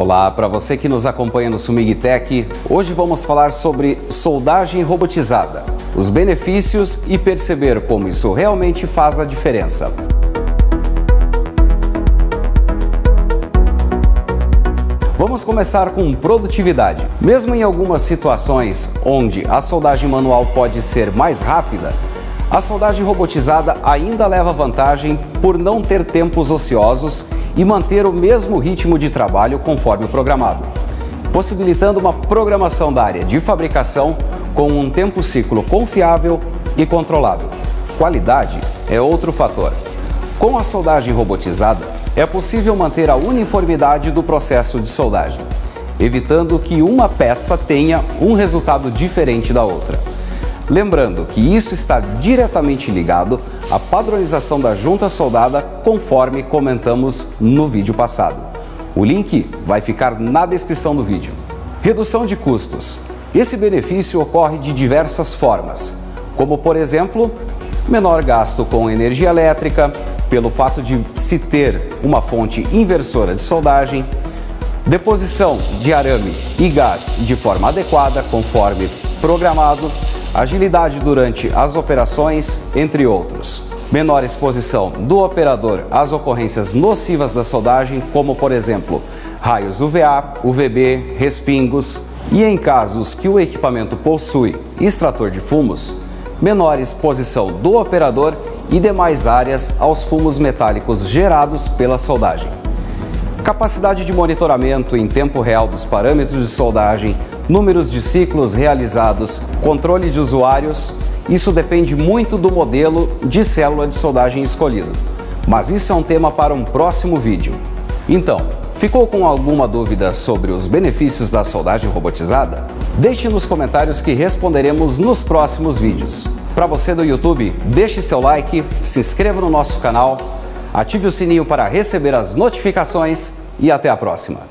Olá, para você que nos acompanha no Sumig Tech, hoje vamos falar sobre soldagem robotizada, os benefícios e perceber como isso realmente faz a diferença. Vamos começar com produtividade. Mesmo em algumas situações onde a soldagem manual pode ser mais rápida, a soldagem robotizada ainda leva vantagem por não ter tempos ociosos e manter o mesmo ritmo de trabalho conforme o programado, possibilitando uma programação da área de fabricação com um tempo ciclo confiável e controlável. Qualidade é outro fator. Com a soldagem robotizada, é possível manter a uniformidade do processo de soldagem, evitando que uma peça tenha um resultado diferente da outra. Lembrando que isso está diretamente ligado à padronização da junta soldada, conforme comentamos no vídeo passado. O link vai ficar na descrição do vídeo. Redução de custos. Esse benefício ocorre de diversas formas, como por exemplo, menor gasto com energia elétrica, pelo fato de se ter uma fonte inversora de soldagem, deposição de arame e gás de forma adequada, conforme programado, agilidade durante as operações, entre outros. Menor exposição do operador às ocorrências nocivas da soldagem, como por exemplo raios UVA, UVB, respingos, e em casos que o equipamento possui extrator de fumos, menor exposição do operador e demais áreas aos fumos metálicos gerados pela soldagem. Capacidade de monitoramento em tempo real dos parâmetros de soldagem, números de ciclos realizados, controle de usuários, isso depende muito do modelo de célula de soldagem escolhido. Mas isso é um tema para um próximo vídeo. Então, ficou com alguma dúvida sobre os benefícios da soldagem robotizada? Deixe nos comentários que responderemos nos próximos vídeos. Para você do YouTube, deixe seu like, se inscreva no nosso canal, ative o sininho para receber as notificações e até a próxima.